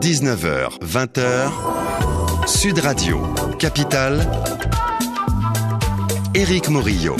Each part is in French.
19h, 20h, Sud Radio, Capitale, Éric Morillo.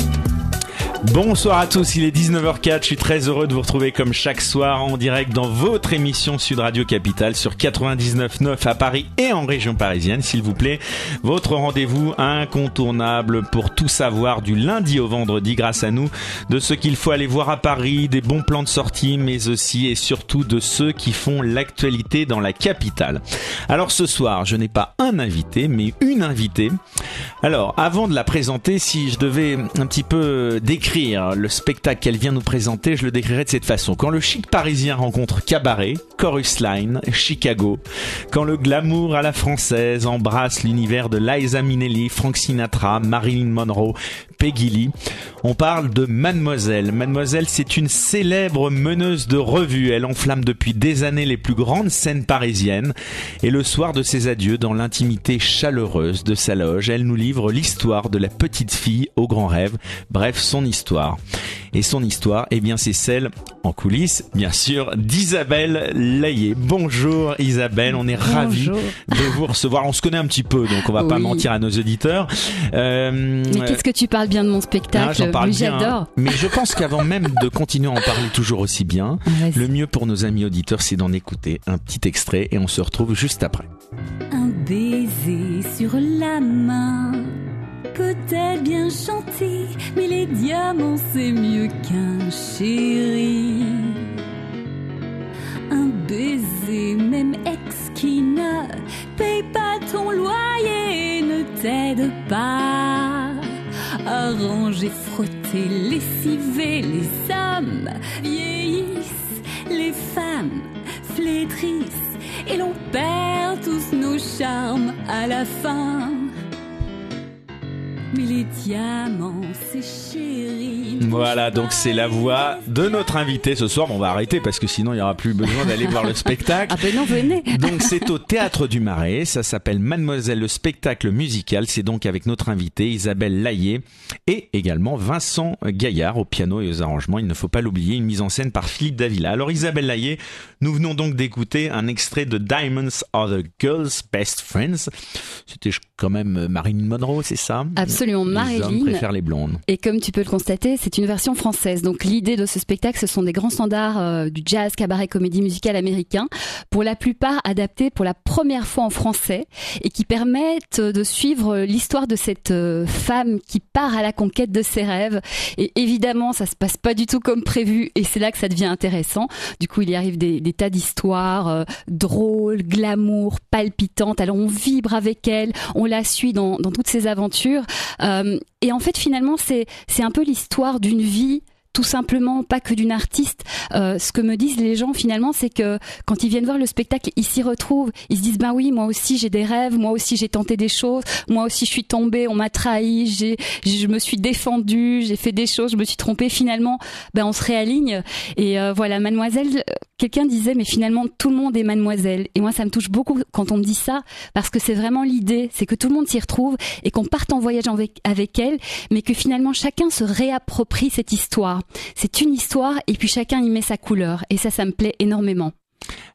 Bonsoir à tous, il est 19h04, je suis très heureux de vous retrouver comme chaque soir en direct dans votre émission Sud Radio Capitale sur 99.9 à Paris et en région parisienne s'il vous plaît. Votre rendez-vous incontournable pour tout savoir du lundi au vendredi grâce à nous, de ce qu'il faut aller voir à Paris, des bons plans de sortie mais aussi et surtout de ceux qui font l'actualité dans la capitale. Alors ce soir, je n'ai pas un invité mais une invitée. Alors avant de la présenter, si je devais un petit peu décrire le spectacle qu'elle vient nous présenter, je le décrirais de cette façon. Quand le chic parisien rencontre Cabaret, Chorus Line, Chicago, quand le glamour à la française embrasse l'univers de Liza Minnelli, Frank Sinatra, Marilyn Monroe, Peggy Lee, on parle de Mademoiselle. Mademoiselle, c'est une célèbre meneuse de revue. Elle enflamme depuis des années les plus grandes scènes parisiennes. Et le soir de ses adieux, dans l'intimité chaleureuse de sa loge, elle nous livre l'histoire de la petite fille au grand rêve. Bref, son histoire. Et son histoire, eh bien, c'est celle, en coulisses, bien sûr, d'Isabelle Laillé. Bonjour Isabelle, on est ravis de vous recevoir. On se connaît un petit peu, donc on va pas mentir à nos auditeurs. Euh, mais qu'est-ce que tu parles bien de mon spectacle J'en parle J'adore. Mais je pense qu'avant même de continuer à en parler toujours aussi bien, le mieux pour nos amis auditeurs, c'est d'en écouter un petit extrait et on se retrouve juste après. Un baiser sur la main peut-être bien chanter, mais les diamants c'est mieux qu'un chéri. Un baiser, même ex qui ne paye pas ton loyer, ne t'aide pas. À ranger, frotter, lessiver, les hommes vieillissent, les femmes flétrissent, et l'on perd tous nos charmes à la fin. Mais les diamants, c'est chéri. Voilà, donc c'est la voix de notre invité ce soir. Bon, on va arrêter parce que sinon il n'y aura plus besoin d'aller voir le spectacle. Ah ben non, venez. Donc c'est au Théâtre du Marais. Ça s'appelle Mademoiselle le spectacle musical. C'est donc avec notre invité Isabelle Laillé et également Vincent Gaillard au piano et aux arrangements. Il ne faut pas l'oublier, une mise en scène par Philippe Davila. Alors Isabelle Laillé, nous venons donc d'écouter un extrait de Diamonds Are the Girls' Best Friends. C'était quand même Marilyn Monroe, c'est ça? Absolument, Marilyn. préfère les blondes. Et comme tu peux le constater, c'est une version française. Donc l'idée de ce spectacle, ce sont des grands standards euh, du jazz, cabaret, comédie musicale américain, pour la plupart adaptés pour la première fois en français et qui permettent de suivre l'histoire de cette euh, femme qui part à la conquête de ses rêves. Et évidemment, ça se passe pas du tout comme prévu et c'est là que ça devient intéressant. Du coup, il y arrive des, tas d'histoires euh, drôles, glamour, palpitantes. Alors on vibre avec elle, on la suit dans, dans toutes ses aventures. Euh, et en fait, finalement, c'est c'est un peu l'histoire d'une vie tout simplement, pas que d'une artiste. Euh, ce que me disent les gens finalement, c'est que quand ils viennent voir le spectacle, ils s'y retrouvent. Ils se disent, ben oui, moi aussi j'ai des rêves, moi aussi j'ai tenté des choses, moi aussi je suis tombée, on m'a trahi, j'ai, je me suis défendue, j'ai fait des choses, je me suis trompée. Finalement, ben on se réaligne. Et euh, voilà, mademoiselle, quelqu'un disait, mais finalement tout le monde est mademoiselle. Et moi, ça me touche beaucoup quand on me dit ça, parce que c'est vraiment l'idée, c'est que tout le monde s'y retrouve et qu'on parte en voyage avec, elle, mais que finalement chacun se réapproprie cette histoire. C'est une histoire et puis chacun y met sa couleur. Et ça, ça me plaît énormément.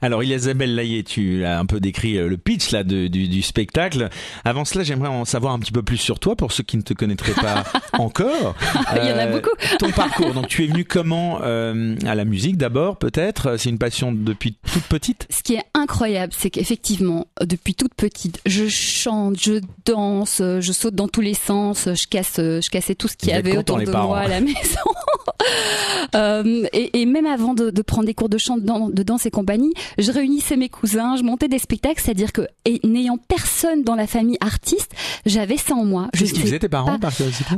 Alors Isabelle Laillé, tu as un peu décrit euh, le pitch là du, spectacle. Avant cela, j'aimerais en savoir un petit peu plus sur toi pour ceux qui ne te connaîtraient pas encore. Il y en a euh, beaucoup. ton parcours. Donc tu es venu comment euh, à la musique d'abord peut-être? C'est une passion depuis toute petite? Ce qui est incroyable, c'est qu'effectivement depuis toute petite, je chante, je danse, je saute dans tous les sens, je casse, je cassais tout ce qu'il y avait autour de moi à la maison. et, même avant de, prendre des cours de chant, de danse et compagnie je réunissais mes cousins, je montais des spectacles, c'est-à-dire que n'ayant personne dans la famille artiste, j'avais ça en moi. Qu'est-ce qu'ils faisaient tes parents par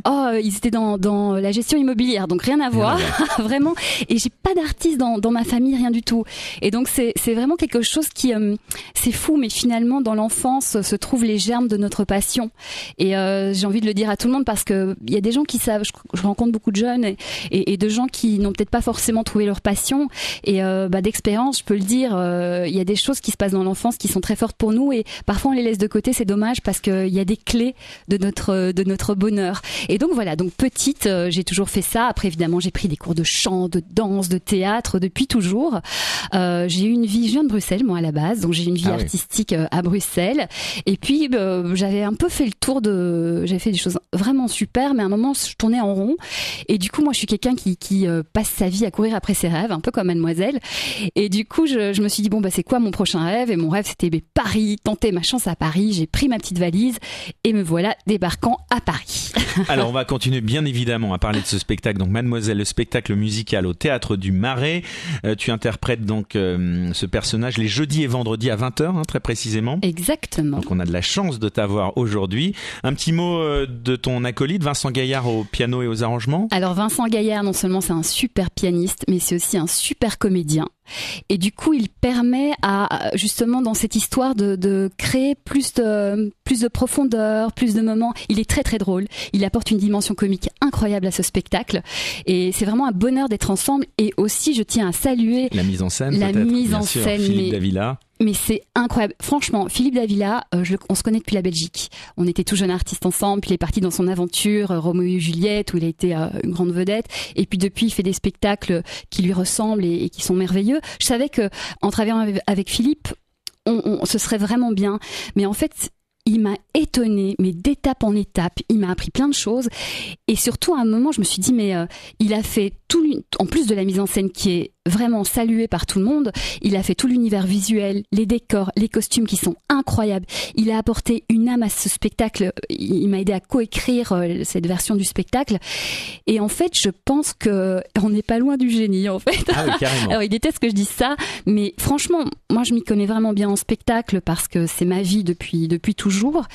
Oh, ils étaient dans, dans la gestion immobilière, donc rien à voir, vraiment. Et j'ai pas d'artiste dans, dans ma famille, rien du tout. Et donc c'est vraiment quelque chose qui euh, c'est fou, mais finalement dans l'enfance se trouvent les germes de notre passion. Et euh, j'ai envie de le dire à tout le monde parce que il y a des gens qui savent. Je, rencontre beaucoup de jeunes et, et, et de gens qui n'ont peut-être pas forcément trouvé leur passion. Et euh, bah, d'expérience, je peux le dire, euh, il y a des choses qui se passent dans l'enfance qui sont très fortes pour nous et parfois on les laisse de côté. C'est dommage parce qu'il y a des clés de notre de notre bonheur. Et donc voilà, donc petite, euh, j'ai toujours fait ça. Après évidemment, j'ai pris des cours de chant, de danse, de théâtre depuis toujours. J'ai eu une vie, je viens de Bruxelles moi à la base, donc j'ai une vie Ah artistique à Bruxelles. Et puis euh, j'avais un peu fait le tour de, j'avais fait des choses vraiment super, mais à un moment je tournais en rond. Et du coup moi je suis quelqu'un qui, qui euh, passe sa vie à courir après ses rêves, un peu comme Mademoiselle. Et du coup je, je me suis dit bon bah c'est quoi mon prochain rêve? Et mon rêve c'était Paris, tenter ma chance à Paris. J'ai pris ma petite valise et me voilà débarquant à Paris. Alors on va continuer bien évidemment à parler de ce spectacle. Donc Mademoiselle, le spectacle musical au théâtre du Marais. Euh, tu interprètes donc euh, ce personnage les jeudis et vendredis à 20h très précisément. Exactement. Donc on a de la chance de t'avoir aujourd'hui. Un petit mot de ton acolyte Vincent Gaillard au piano et aux arrangements? Alors Vincent Gaillard, non seulement c'est un super pianiste, mais c'est aussi un super comédien. Et du coup, il permet à justement dans cette histoire de, de créer plus de plus de profondeur, plus de moments. Il est très très drôle. Il apporte une dimension comique incroyable à ce spectacle. Et c'est vraiment un bonheur d'être ensemble. Et aussi, je tiens à saluer La mise en scène La mise bien en sûr. scène, Philippe mais- Davila. Mais c'est incroyable. Franchement, Philippe Davila, euh, on se connaît depuis la Belgique. On était tout jeunes artistes ensemble. Puis il est parti dans son aventure, euh, Roméo et Juliette, où il a été euh, une grande vedette. Et puis depuis, il fait des spectacles qui lui ressemblent et, qui sont merveilleux. Je savais que en travaillant avec- Philippe, on, on- ce serait vraiment bien. Mais en fait, il m'a étonné, mais d'étape en étape, il m'a appris plein de choses. Et surtout, à un moment, je me suis dit, mais il a fait tout, en plus de la mise en scène qui est vraiment saluée par tout le monde, il a fait tout l'univers visuel, les décors, les costumes qui sont incroyables. Il a apporté une âme à ce spectacle. Il m'a aidé à coécrire euh, cette version du spectacle. Et en fait, je pense que on n'est pas loin du génie, en fait. Ah oui. Alors, il déteste que je dise ça, mais franchement, moi, je m'y connais vraiment bien en spectacle parce que c'est ma vie depuis, depuis toujours.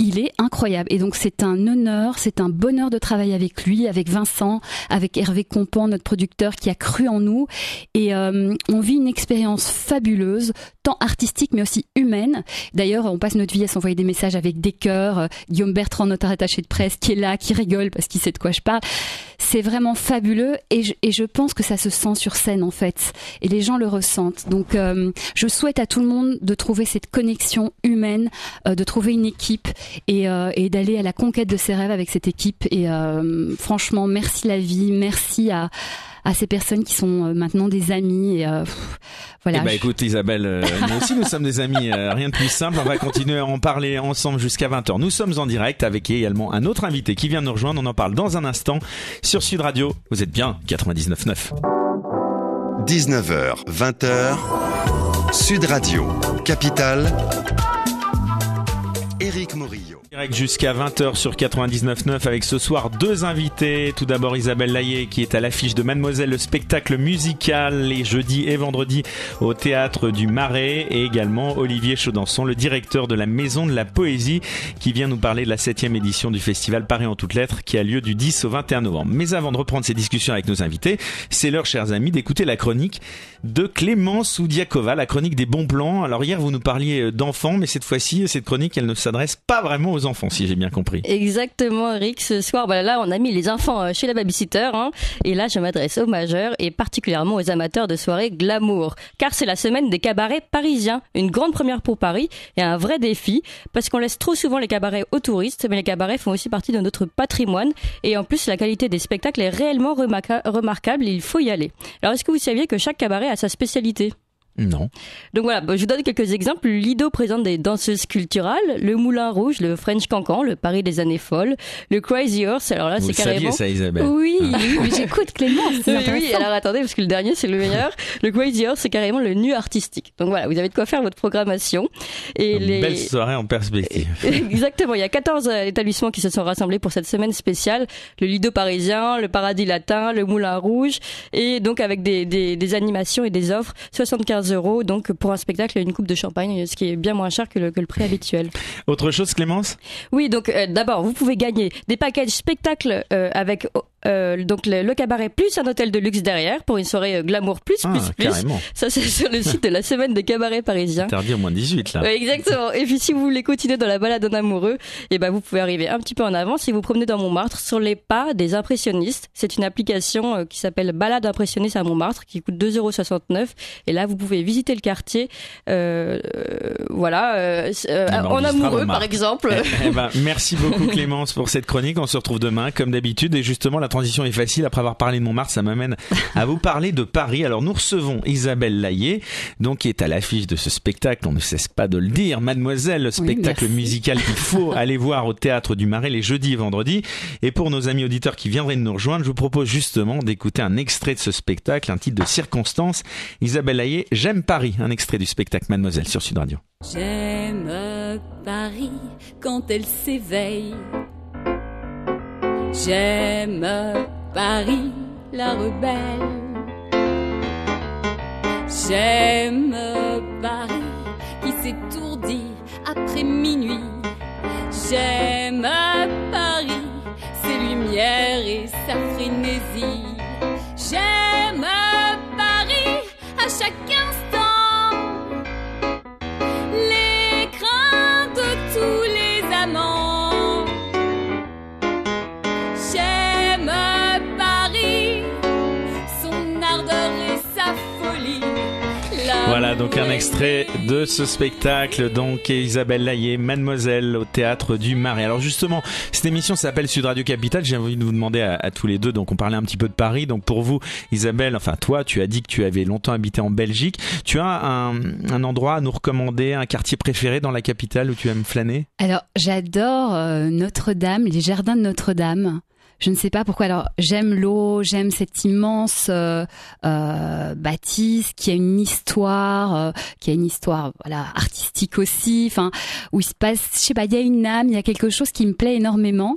Il est incroyable. Et donc, c'est un honneur, c'est un bonheur de travailler avec lui, avec Vincent, avec Hervé Compan, notre producteur qui a cru en nous. Et euh, on vit une expérience fabuleuse, tant artistique mais aussi humaine. D'ailleurs, on passe notre vie à s'envoyer des messages avec des cœurs. Euh, Guillaume Bertrand, notre attaché de presse, qui est là, qui rigole parce qu'il sait de quoi je parle. C'est vraiment fabuleux et je, et je pense que ça se sent sur scène en fait. Et les gens le ressentent. Donc, euh, je souhaite à tout le monde de trouver cette connexion humaine, euh, de trouver une équipe et, euh, et d'aller à la conquête de ses rêves avec cette équipe. Et euh, franchement, merci la vie, merci à à ces personnes qui sont euh, maintenant des amis. Et, euh, pff, voilà. Eh ben, je- écoute Isabelle, euh, nous aussi nous sommes des amis, euh, rien de plus simple, on va continuer à en parler ensemble jusqu'à 20h. Nous sommes en direct avec également un autre invité qui vient nous rejoindre, on en parle dans un instant sur Sud Radio. Vous êtes bien 99.9. 19h, 20h, Sud Radio, Capitale, Éric Morillo. Direct jusqu'à 20h sur 99.9 avec ce soir deux invités. Tout d'abord Isabelle Laillé qui est à l'affiche de Mademoiselle, le spectacle musical les jeudis et vendredis au théâtre du Marais et également Olivier Chaudançon, le directeur de la Maison de la Poésie qui vient nous parler de la septième édition du festival Paris en toutes lettres qui a lieu du 10 au 21 novembre. Mais avant de reprendre ces discussions avec nos invités, c'est l'heure, chers amis, d'écouter la chronique de Clémence Oudiakova, la chronique des bons plans. Alors hier, vous nous parliez d'enfants, mais cette fois-ci, cette chronique, elle ne s'adresse pas vraiment aux enfants, si j'ai bien compris. Exactement, Eric. Ce soir, bah là, on a mis les enfants euh, chez la babysitter. Hein, et là, je m'adresse aux majeurs et particulièrement aux amateurs de soirées glamour. Car c'est la semaine des cabarets parisiens. Une grande première pour Paris et un vrai défi. Parce qu'on laisse trop souvent les cabarets aux touristes. Mais les cabarets font aussi partie de notre patrimoine. Et en plus, la qualité des spectacles est réellement remarquable il faut y aller. Alors, est-ce que vous saviez que chaque cabaret a sa spécialité? Non. donc voilà, je vous donne quelques exemples. Le Lido présente des danseuses culturelles, le Moulin Rouge, le French Cancan, le Paris des années folles, le Crazy Horse. Alors là, vous c'est le saviez carrément. ça, Isabelle Oui, oui, mais j'écoute Clément, oui, alors attendez, parce que le dernier, c'est le meilleur. Le Crazy Horse, c'est carrément le nu artistique. Donc voilà, vous avez de quoi faire votre programmation. Et Une les... belle soirée en perspective. Exactement, il y a 14 euh, établissements qui se sont rassemblés pour cette semaine spéciale. Le Lido parisien, le Paradis latin, le Moulin Rouge, et donc avec des, des, des animations et des offres, 75 euros, donc pour un spectacle et une coupe de champagne, ce qui est bien moins cher que le, que le prix habituel. Autre chose, Clémence? Oui, donc euh, d'abord, vous pouvez gagner des packages spectacles euh, avec euh, donc le, le cabaret plus un hôtel de luxe derrière pour une soirée euh, glamour plus Ah, plus plus. carrément. Ça c'est sur le site de la semaine des cabarets parisiens. Interdit au moins 18 là. Ouais, exactement. Et puis si vous voulez continuer dans la balade en amoureux, eh ben vous pouvez arriver un petit peu en avant si vous promenez dans Montmartre sur les pas des impressionnistes. C'est une application euh, qui s'appelle Balade impressionniste à Montmartre qui coûte 2,69€ et là vous pouvez visiter le quartier euh, voilà euh, Eh ben, en amoureux par exemple. Eh, eh ben, merci beaucoup Clémence pour cette chronique. On se retrouve demain comme d'habitude et justement la transition est facile. Après avoir parlé de Montmartre, ça m'amène à vous parler de Paris. Alors nous recevons Isabelle Laillé, donc qui est à l'affiche de ce spectacle. On ne cesse pas de le dire, Mademoiselle, le spectacle musical qu'il faut aller voir au théâtre du Marais les jeudis et vendredis. Et pour nos amis auditeurs qui viendraient de nous rejoindre, je vous propose justement d'écouter un extrait de ce spectacle, un titre de circonstance. Isabelle Laillé, J'aime Paris, un extrait du spectacle Mademoiselle sur Sud Radio. J'aime Paris quand elle s'éveille. J'aime Paris, la rebelle. J'aime Paris qui s'étourdit après minuit. J'aime Paris, ses lumières et sa frénésie. J'aime Paris à chaque donc un extrait de ce spectacle donc Isabelle Laillé, Mademoiselle au théâtre du Marais. Alors justement, cette émission s'appelle Sud Radio Capital. J'ai envie de vous demander à, à tous les deux. Donc on parlait un petit peu de Paris. Donc pour vous, Isabelle, enfin toi, tu as dit que tu avais longtemps habité en Belgique. Tu as un, un endroit à nous recommander, un quartier préféré dans la capitale où tu aimes flâner? Alors, j'adore euh, Notre-Dame, les jardins de Notre-Dame. Je ne sais pas pourquoi. Alors, j'aime l'eau, j'aime cette immense euh, euh, bâtisse qui a une histoire, euh, qui a une histoire, voilà, artistique aussi. Enfin, où il se passe, je sais pas, il y a une âme, il y a quelque chose qui me plaît énormément.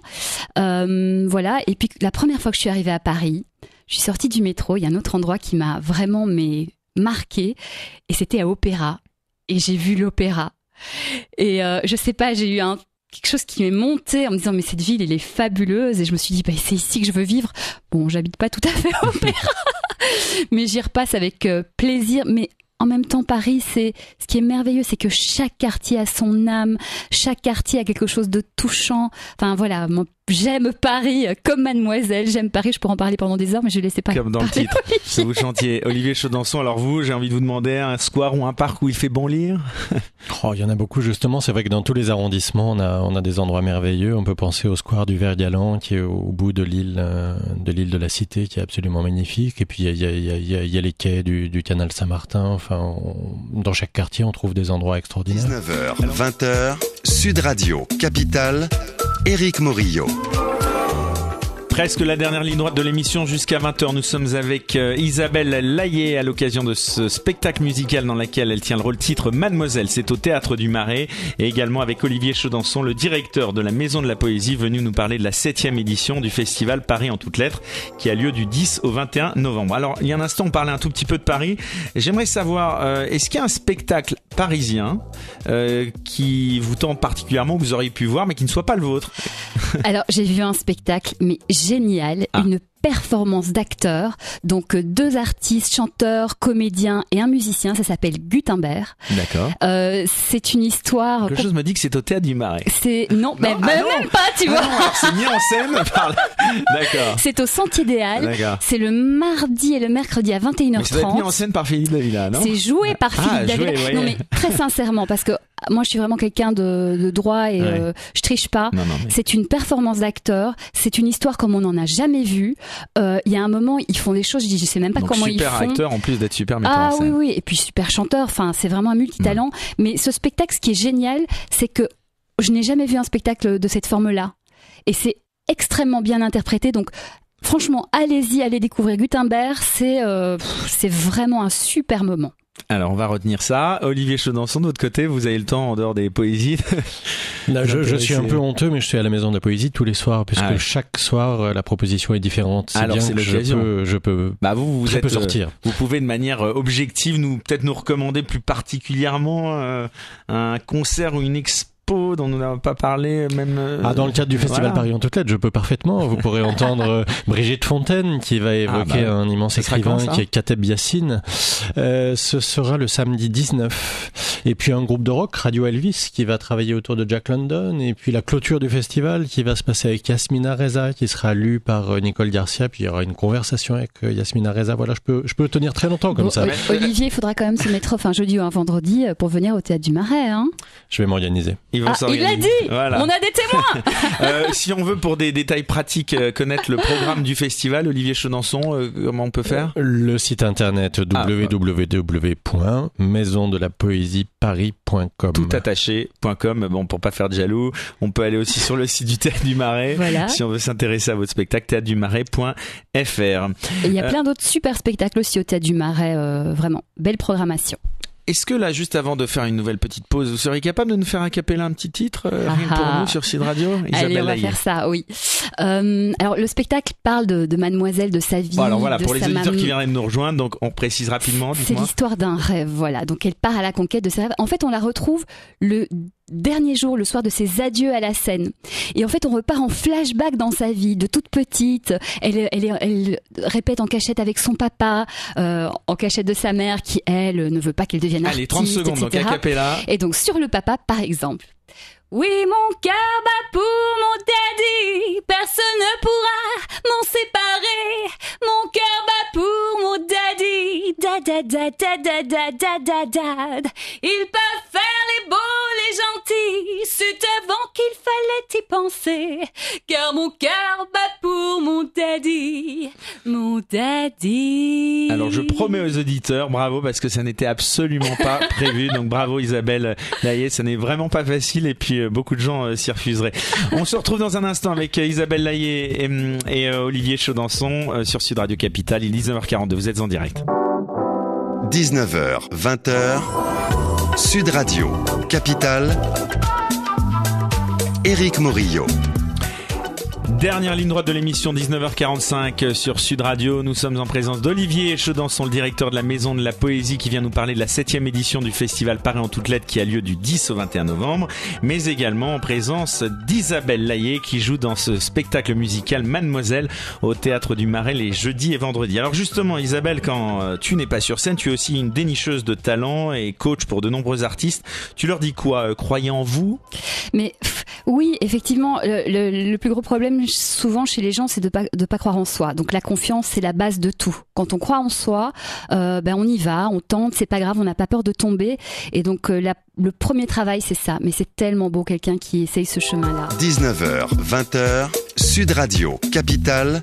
Voilà. Et puis, la première fois que je suis arrivée à Paris, je suis sortie du métro. Il y a un autre endroit qui m'a vraiment mais marqué, et c'était à Opéra. Et j'ai vu l'opéra. Et je sais pas, j'ai eu un quelque chose qui m'est monté en me disant mais cette ville elle est fabuleuse et je me suis dit bah, c'est ici que je veux vivre. Bon, j'habite pas tout à fait à Opéra, mais j'y repasse avec euh, plaisir. Mais en même temps, Paris, c'est ce qui est merveilleux, c'est que chaque quartier a son âme, chaque quartier a quelque chose de touchant. Enfin voilà, j'aime Paris comme Mademoiselle, j'aime Paris. Je pourrais en parler pendant des heures, mais je ne laissais pas. Comme dans le titre. Olivier. que vous chantiez. Olivier Chaudançon, alors vous, j'ai envie de vous demander un square ou un parc où il fait bon lire? Oh, il y en a beaucoup justement. C'est vrai que dans tous les arrondissements, on a, on a des endroits merveilleux. On peut penser au square du Vert-Galant qui est au bout de l'île euh, de l'île de la Cité, qui est absolument magnifique. Et puis il y a, il y a- y a- il y a- il y a les quais du, du canal Saint-Martin. Enfin, dans chaque quartier, on trouve des endroits extraordinaires. 19h, 20h, Sud Radio, Capitale, Éric Morillo. Presque la dernière ligne droite de l'émission jusqu'à 20h. Nous sommes avec euh, Isabelle Laillé à l'occasion de ce spectacle musical dans lequel elle tient le rôle titre Mademoiselle. C'est au Théâtre du Marais et également avec Olivier Chaudançon, le directeur de la Maison de la Poésie, venu nous parler de la septième édition du festival Paris en toutes lettres qui a lieu du 10 au 21 novembre. Alors, il y a un instant, on parlait un tout petit peu de Paris. J'aimerais savoir, euh, est-ce qu'il y a un spectacle parisien euh, qui vous tente particulièrement, que vous auriez pu voir, mais qui ne soit pas le vôtre Alors, j'ai vu un spectacle, mais génial, Ah. une performance d'acteurs, donc euh, deux artistes, chanteurs, comédiens et un musicien, ça s'appelle Gutenberg. D'accord. Euh, c'est une histoire... Quelque chose me dit que c'est au Théâtre du Marais. C'est non, mais ah même, non. même pas, tu vois. Ah alors c'est mis en scène par... D'accord. C'est au Sentier des Halles. D'accord. C'est le mardi et le mercredi à Mais ça doit être mis en 21h30. scène par Philippe Davila, non C'est joué par Ah, Philippe joué, Davila. ouais. Non mais très sincèrement, parce que moi je suis vraiment quelqu'un de, de droit et Ouais. euh, je triche pas. Non, non, mais... C'est une performance d'acteur, c'est une histoire comme on n'en a jamais vu. Euh, Il y a un moment, ils font des choses, je dis, je sais même pas Donc comment ils super font. acteur en plus d'être super metteur Ah en oui, scène. oui, et puis super chanteur, enfin c'est vraiment un multitalent. Mais ce spectacle, ce qui est génial, c'est que je n'ai jamais vu un spectacle de cette forme-là. Et c'est extrêmement bien interprété, donc franchement, allez-y, allez découvrir Gutenberg, c'est euh, c'est vraiment un super moment. Alors on va retenir ça. Olivier Chaudançon, de votre côté, vous avez le temps en dehors des poésies. Je, je suis un peu honteux, mais je suis à la maison de la poésie tous les soirs, puisque Ah ouais. chaque soir, euh, la proposition est différente. Alors, bien c'est que je l'occasion. peux, je peux, Bah vous, vous je êtes, peux euh, sortir. vous pouvez de manière euh, objective nous peut-être nous recommander plus particulièrement euh, un concert ou une Pau dont nous n'avons pas parlé, même. euh, Ah, dans le cadre du Festival voilà. Paris en toutes lettres, je peux parfaitement. Vous pourrez entendre euh, Brigitte Fontaine qui va évoquer bah, un immense écrivain qui est Kateb Yassine. Euh, ce sera le samedi 19. Et puis un groupe de rock, Radio Elvis, qui va travailler autour de Jack London. Et puis la clôture du festival qui va se passer avec Yasmina Reza, qui sera lue par Nicole Garcia. Puis il y aura une conversation avec Yasmina Reza. Voilà, je peux, je peux tenir très longtemps comme Bon, ça. Ol- Olivier, il faudra quand même se mettre off un jeudi ou un vendredi pour venir au théâtre du Marais. Hein. Je vais m'organiser. Ils vont Ah, il l'a dit Voilà. On a des témoins Euh, si on veut pour des détails pratiques euh, connaître le programme du festival, Olivier Chenançon, euh, comment on peut faire? Le site internet Ah, www.maisondelapoésieparis.com. Tout attaché.com. Bon, pour pas faire de jaloux, on peut aller aussi sur le site du Théâtre du Marais. Voilà. Si on veut s'intéresser à votre spectacle, théâtredumarais.fr. Et il y a Euh, plein d'autres super spectacles aussi au théâtre du Marais. euh, vraiment, belle programmation. Est-ce que là, juste avant de faire une nouvelle petite pause, vous seriez capable de nous faire un capella un petit titre, euh, rien pour Ah. nous sur Sud Radio Allez, on va faire ça, oui. Euh, alors, le spectacle parle de, de Mademoiselle, de sa vie. Bon, alors voilà, de pour les auditeurs qui viendraient de nous rejoindre, donc on précise rapidement, C'est l'histoire d'un rêve, voilà. Donc elle part à la conquête de ses rêves. En fait, on la retrouve le dernier jour, le soir de ses adieux à la scène. Et en fait, on repart en flashback dans sa vie, de toute petite. Elle, elle, elle répète en cachette avec son papa, euh, en cachette de sa mère, qui elle ne veut pas qu'elle devienne Allez, artiste, 30 secondes, donc etc. cappella. Et donc sur le papa, par exemple. Oui, mon cœur bat pour mon daddy, personne ne pourra m'en séparer. Mon cœur bat pour mon daddy, da da da da da da da da da. Ils peuvent avant qu'il fallait y penser. Car mon cœur bat pour mon daddy, mon daddy. Alors je promets aux auditeurs, bravo parce que ça n'était absolument pas prévu. Donc bravo Isabelle Laillé, ça n'est vraiment pas facile et puis euh, beaucoup de gens euh, s'y refuseraient. On se retrouve dans un instant avec euh, Isabelle Laillé et, hum, et, euh, Olivier Chaudançon euh, sur Sud Radio Capital. Il est 19h42, vous êtes en direct. 19h, 20h, Sud Radio, Capitale, Éric Morillo. Dernière ligne droite de l'émission 19h45 sur Sud Radio. Nous sommes en présence d'Olivier Chaudançon, le directeur de la Maison de la Poésie, qui vient nous parler de la septième édition du festival Paris en toutes lettres qui a lieu du 10 au 21 novembre, mais également en présence d'Isabelle Laillé qui joue dans ce spectacle musical Mademoiselle au Théâtre du Marais les jeudis et vendredis. Alors justement, Isabelle, quand euh, tu n'es pas sur scène, tu es aussi une dénicheuse de talent et coach pour de nombreux artistes. Tu leur dis quoi Euh, Croyez en vous? Mais oui, effectivement, le plus gros problème souvent chez les gens, c'est de pas de pas croire en soi. Donc la confiance, c'est la base de tout. Quand on croit en soi, euh, ben on y va, on tente, c'est pas grave, on n'a pas peur de tomber. Et donc euh, le premier travail, c'est ça. Mais c'est tellement beau quelqu'un qui essaye ce chemin-là. 19h, 20h, Sud Radio, Capitale,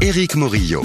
Éric Morillo.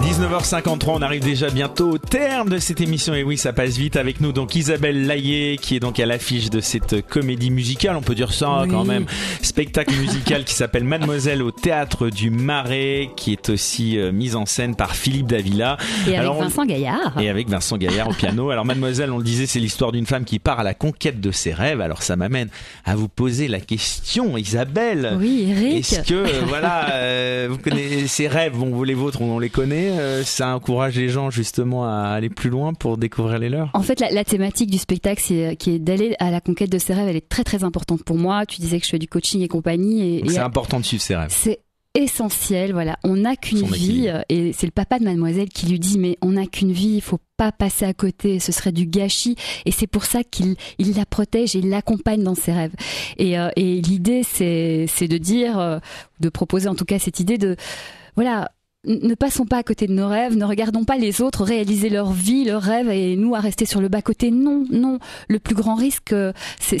19h53, on arrive déjà bientôt au terme de cette émission et oui, ça passe vite avec nous. Donc Isabelle Laillé qui est donc à l'affiche de cette comédie musicale, on peut dire ça Oui. quand même, spectacle musical qui s'appelle Mademoiselle au théâtre du Marais, qui est aussi euh, mise en scène par Philippe Davila Et avec Alors, Vincent Gaillard. et avec Vincent Gaillard au piano. Alors Mademoiselle, on le disait, c'est l'histoire d'une femme qui part à la conquête de ses rêves. Alors ça m'amène à vous poser la question, Isabelle. Oui, Eric. Est-ce que euh, voilà, euh, vous connaissez ces rêves, bon, vous les vôtres, on les connaît. Euh, ça encourage les gens justement à aller plus loin pour découvrir les leurs. En fait, la, la thématique du spectacle, c'est qui est d'aller à la conquête de ses rêves. Elle est très très importante pour moi. Tu disais que je fais du coaching et compagnie, et, c'est important de suivre ses rêves. c'est essentiel. Voilà, on n'a qu'une vie, équilibre. euh, et c'est le papa de Mademoiselle qui lui dit mais on n'a qu'une vie, il faut pas passer à côté, ce serait du gâchis. Et c'est pour ça qu'il il la protège et il l'accompagne dans ses rêves. Et, euh, et l'idée, c'est c'est de dire, euh, de proposer en tout cas cette idée de voilà. Ne passons pas à côté de nos rêves, ne regardons pas les autres réaliser leur vie, leurs rêves et nous à rester sur le bas-côté. Non, non. Le plus grand risque, euh, c'est-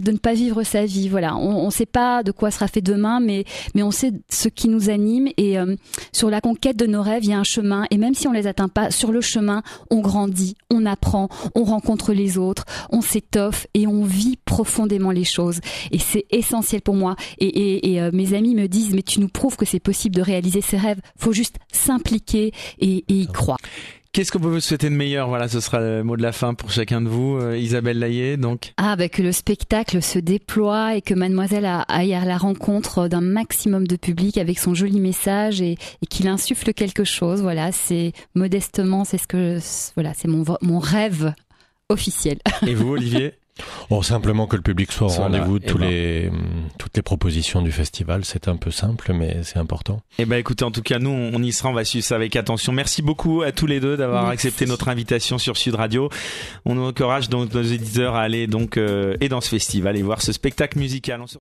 de ne pas vivre sa vie. Voilà. On ne sait pas de quoi sera fait demain, mais mais on sait ce qui nous anime et euh, sur la conquête de nos rêves, il y a un chemin et même si on les atteint pas, sur le chemin, on grandit, on apprend, on rencontre les autres, on s'étoffe et on vit profondément les choses et c'est essentiel pour moi et, et, et, euh, mes amis me disent mais tu nous prouves que c'est possible de réaliser ses rêves, juste s'impliquer et, et y croire. Qu'est-ce qu'on peut vous souhaiter de meilleur? Voilà, ce sera le mot de la fin pour chacun de vous. Euh, Isabelle Laillé, donc. Ah, bah, que le spectacle se déploie et que Mademoiselle aille à la rencontre d'un maximum de public avec son joli message et, et qu'il insuffle quelque chose. Voilà, c'est modestement, c'est ce que, voilà, c'est mon, mon rêve officiel. Et vous, Olivier? Bon, simplement que le public soit au rendez-vous de tous ben. les, toutes les propositions du festival. C'est un peu simple, mais c'est important. Eh ben écoutez, en tout cas, nous, on y sera, on va suivre ça avec attention. Merci beaucoup à tous les deux d'avoir accepté notre invitation sur Sud Radio. On encourage donc nos éditeurs à aller donc euh, et dans ce festival et voir ce spectacle musical. On se-